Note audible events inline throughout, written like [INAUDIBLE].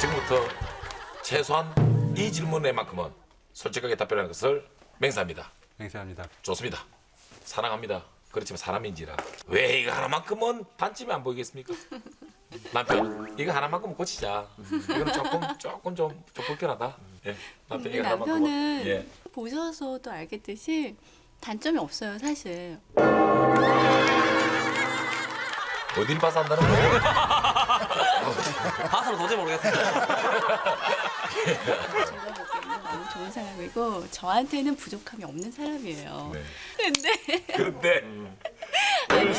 지금부터 최소한 이 질문에만큼은 솔직하게 답변하는 것을 맹세합니다. 맹세합니다. 좋습니다. 사랑합니다. 그렇지만 사람인지라 왜 이거 하나만큼은 반쯤이 안 보이겠습니까? [LAUGHS] 남편 이거 하나만큼은 고치자. 이거는 조금 조금 좀, 좀 불편하다. 예, 남편 이거 하나만큼은 남편은 예. 보셔서도 알겠듯이 단점이 없어요, 사실. 어딜 봐서 한다는 거예요? 봐서는 도저히 모르겠어요. 제가 보기에는 너무 좋은 사람이고 저한테는 부족함이 없는 사람이에요. 네. 근데 그런데 아니,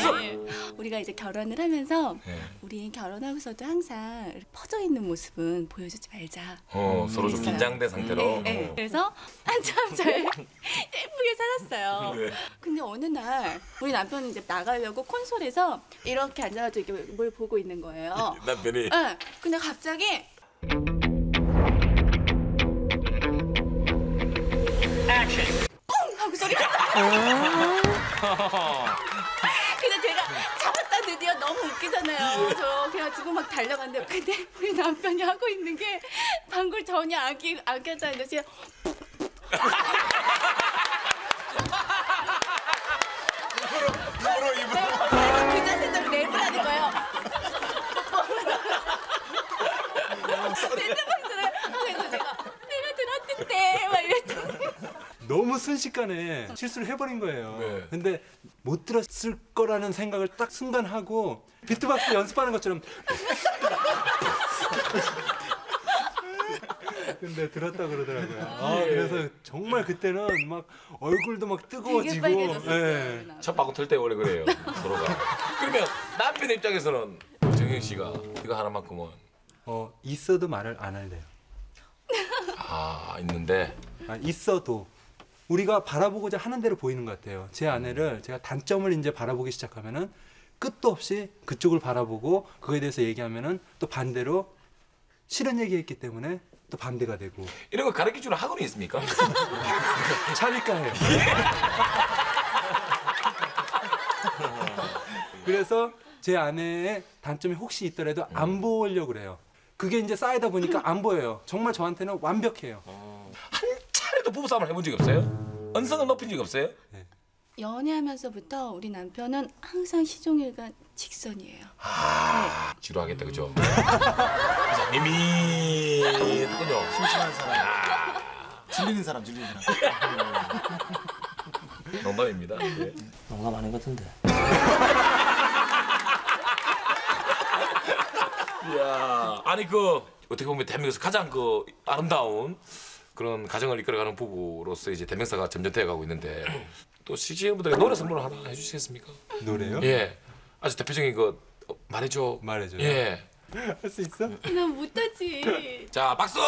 우리가 이제 결혼을 하면서 예. 우리 결혼하고서도 항상 퍼져 있는 모습은 보여주지 말자. 어, 서로 좀. 긴장된 상태로 네, 네. 그래서 한참 잘 예쁘게 살았어요. [LAUGHS] 네. 근데 어느 날 우리 남편이 이제 나가려고 콘솔에서 이렇게 앉아가지고 이렇게 뭘 보고 있는 거예요. [LAUGHS] 남편이 네. 근데 갑자기 뿡 하고 소리가 나. 근데 제가 잡았다 드디어 너무 웃기잖아요. 저 그래가지고 막 달려갔는데 근데 우리 남편이 하고 있는 게 방울 전혀 안, 끼, 안 꼈다는 듯이 입으로 입으로 그래서 그 자세대로 랩을 하는 거예요. 내가 내가 들었는데 막 이랬더니 너무 순식간에 실수를 해버린 거예요. 네. 근데 못 들었을 거라는 생각을 딱 순간 하고 비트박스 연습하는 것처럼. 근데 들었다 그러더라고요. 아, 그래서 정말 그때는 막 얼굴도 막 뜨거워지고. 예. 첫 바구 틀때 원래 그래요 서로가 [LAUGHS] 그러면 남편 입장에서는 정영 씨가 이거 하나만큼은 어, 있어도 말을 안 할래요. 아 있는데 아, 있어도 우리가 바라보고자 하는 대로 보이는 것 같아요. 제 아내를 제가 단점을 이제 바라보기 시작하면은 끝도 없이 그쪽을 바라보고 그거에 대해서 얘기하면은 또 반대로 싫은 얘기했기 때문에 또 반대가 되고 이런 거 가르쳐 주는 학원이 있습니까? [LAUGHS] 차릴까해요. [LAUGHS] 그래서 제 아내의 단점이 혹시 있더라도 안 보려고 그래요. 그게 이제 쌓이다 보니까 안 보여요. 정말 저한테는 완벽해요. 한 차례도 부부싸움을 해본 적이 없어요? 언성을 높인 적이 없어요? 연애하면서부터 우리 남편은 항상 시종일관 직선이에요. 아 지루하겠다 그죠? [LAUGHS] 그래 서 미미군요 심심한 사람. 질리는 사람, 질리는 사람. 농담입니다 예. 농담 아닌 것 같은데. 이야 아니 그 어떻게 보면 대한민국에서 가장 그 아름다운 그런 가정을 이끌어가는 부부로서 이제 대명사가 점점 되어가고 있는데 또 시청자분들에게 노래 선물을 하나 해주시겠습니까? 노래요? 예 아주 대표적인 거 어, 말해줘 말해줘요? 예. 할 수 있어? 난 못하지. 자 박수